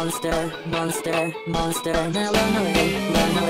monster, monster, monster. Now run away, run away.